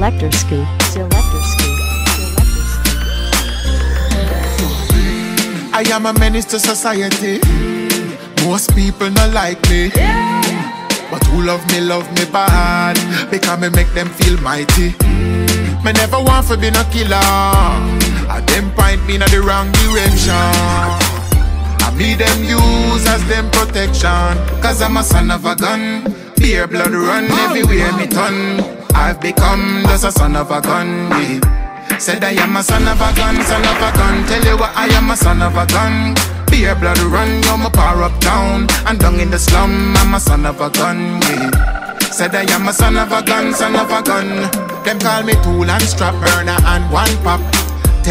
Clecta Ski. Clecta Ski. I am a menace to society. Most people not like me. But who love me, love me bad. Because me make them feel mighty. Me never want to be no killer. I them point me in the wrong direction. I me them use as them protection. Cause I'm a son of a gun. Beer blood run everywhere me turn. I've become just a son of a gun. Yeah. Said I am a son of a gun, son of a gun. Tell you what, I am a son of a gun. Beer blood run, yo, my power up down. And down in the slum, I'm a son of a gun. Yeah. Said I am a son of a gun, son of a gun. Them call me tool and strap burner and one pop.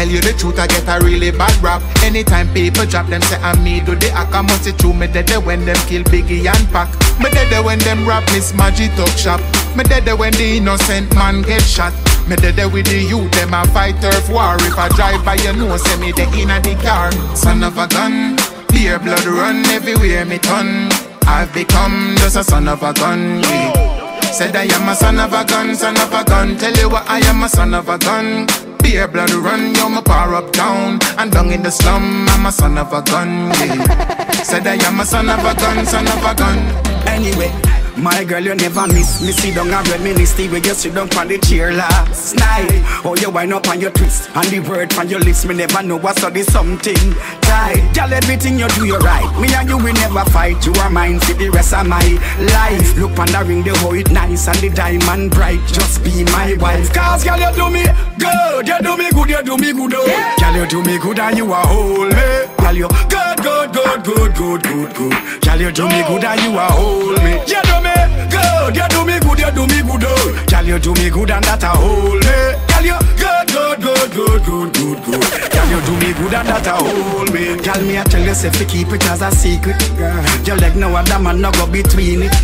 Tell you the truth, I get a really bad rap. Anytime people drop them, say I'm me do the act. I must true me dead when them kill Biggie and Pac. Me dead when them rap Miss Maggie talk shop. Me dead when the innocent man get shot. Me dead with the youth, them a fight turf war. If I drive by, you know, say me the inna the car. Son of a gun, beer blood run everywhere me turn. I've become just a son of a gun. Yeah. Said I am a son of a gun, son of a gun. Tell you what, I am a son of a gun. Beer blood run, yo, my power up down. And down in the slum, I'm a son of a gun. Yeah. Said I am a son of a gun, son of a gun. Anyway, my girl, you never miss me. See down and reminisce where you sit down on the chair last night. Oh, you wind up on your twist and the word from your lips. Me never know what's all this something tight. Girl, everything you do, you're right. Me and you will never fight. You are mine for the rest of my life. Look on the ring, the hoe it nice and the diamond bright. Just be my wife. Cause girl, you do me good. You do me good, you do me good. Oh. Girl, you do me good and you are whole me. Girl, you good, good, good, good, good, good, good. Girl, you do me good and you are whole me. You do me good, you do me good, you do me good. Oh. Girl, you do me good and that a whole do me good and that a me. Girl, me I tell you, say fi keep it as a secret. Girl, your leg no other man no go between it.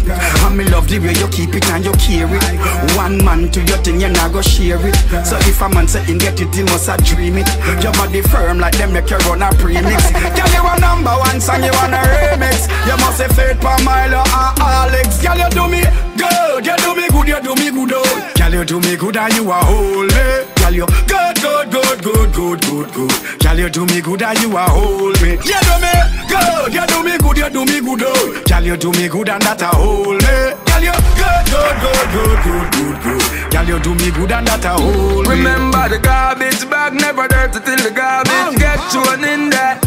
And me love the way you keep it and you carry it. One man to your thing, you not go share it. So if a man say him get it, he must a dream it. Your body firm like them make you run a premix. Girl, you a number one song, you want a remix. You must say Faith Pamela or Alex. Girl, you do me good, you do me good, you do me good. Oh. Girl, you do me good and you a holy. Girl, you good, good, good, good, good, good, good. Girl, you do me good and you a holy. You do me good, you do me good, you do me good. Oh. Girl, you do me good and that a holy. Girl, you good, good, good, good, good, good, good. Girl, you do me good and that a holy. Remember the garbage bag, never dirty till the garbage get thrown in there.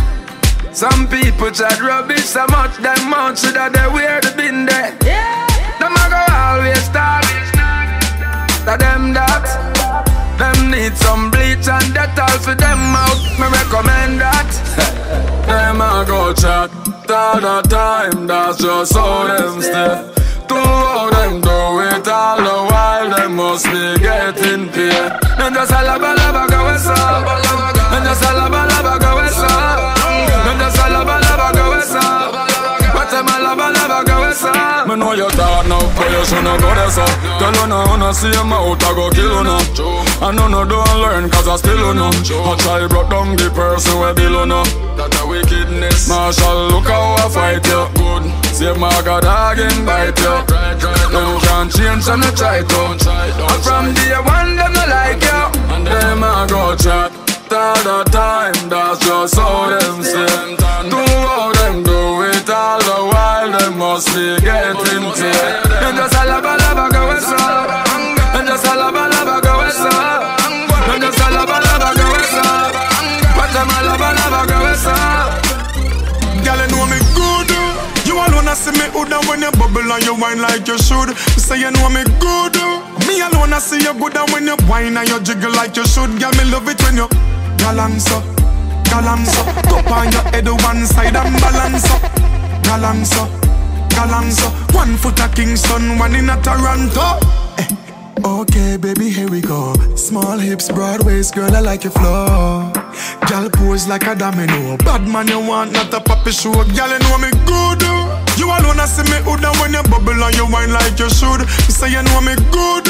Some people chat rubbish so much, them mouth should have they wear the bin there. Them a go always talk, that them that. Them need some bleach and Dettol for them out, me recommend that. them a go chat all the time, that's just how them stay. To how them do it all the while, them must be getting paid. Them just a laba laba go west up. Them just a laba laba go west up. Them just a laba laba go west up. But them a laba laba know you thought now, but you should not go there, so Tell you now, no see him out, I go kill you now I know no don't learn, cause I still you know. I try brought down the person where below now That a wickedness. Marshall, look how I fight you. Good, save my god dog and bite you. Them can't change, and I try to. And from day one, them no like you Hood and when you bubble and you whine like you should. You say you know me good. Me alone I see you good and when you wine and you jiggle like you should. Girl, me love it when you balance up, balance up. On your head one side and balance up, balance up, up. One foot at Kingston, one in a Toronto. Eh. Okay, baby, here we go. Small hips, broad waist, girl, I like your flow. Girl pose like a domino. Bad man, you want not a puppy show. Girl, you know me good. You alone, I see me hood and when you bubble and you whine like you should. You say you know me good.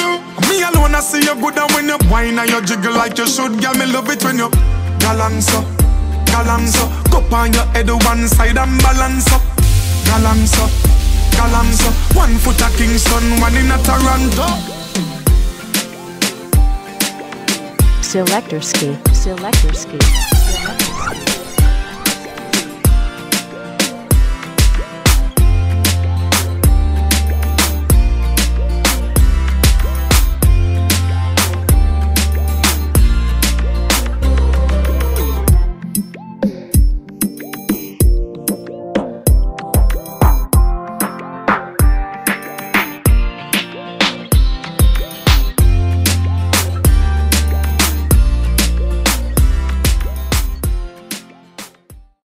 Me alone, I see you good and when you whine and you jiggle like you should. Girl, me love it when you balance up, balance up. Cup on your head one side and balance up, balance up, balance up. One foot at Kingston, one in a Toronto. Clecta Ski.